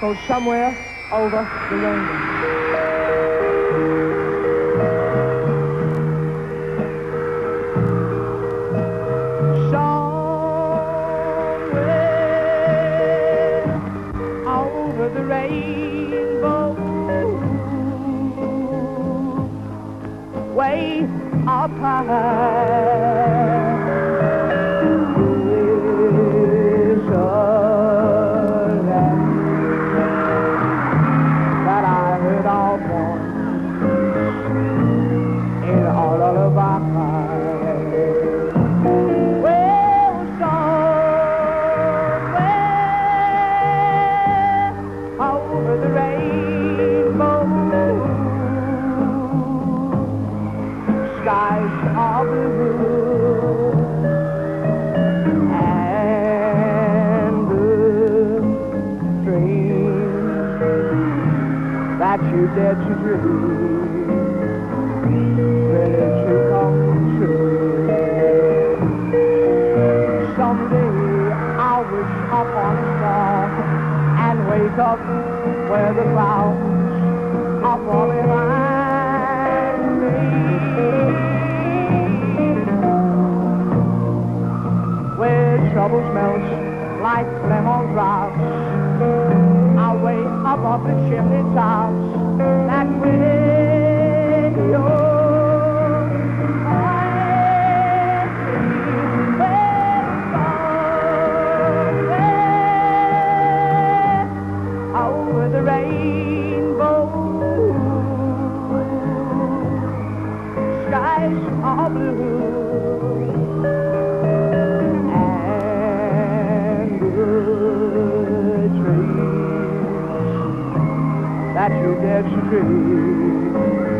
goes somewhere over the rainbow. Somewhere over the rainbow, way up high. That you dare to dream. Someday I'll wish upon a star and wake up where the clouds are falling where trouble smells like lemon drops. I'll wait above the chimney tops. That radio. Rainbow, skies are blue that you dare to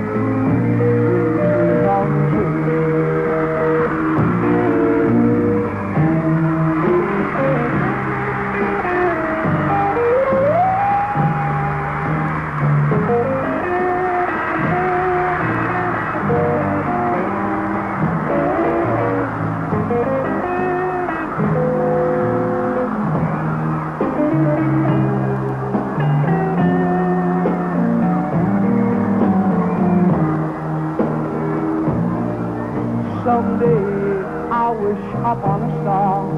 Someday I'll wish upon a star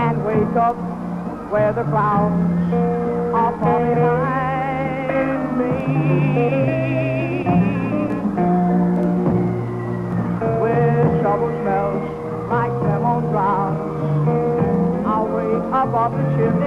and wake up where the clouds are falling behind me. Where trouble smells like lemon drops. I'll wake up off the chimney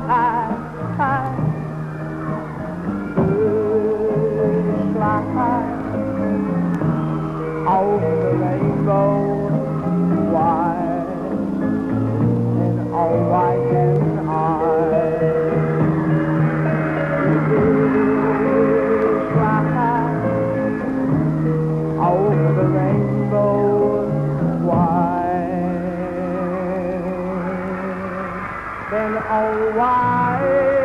high, then oh why?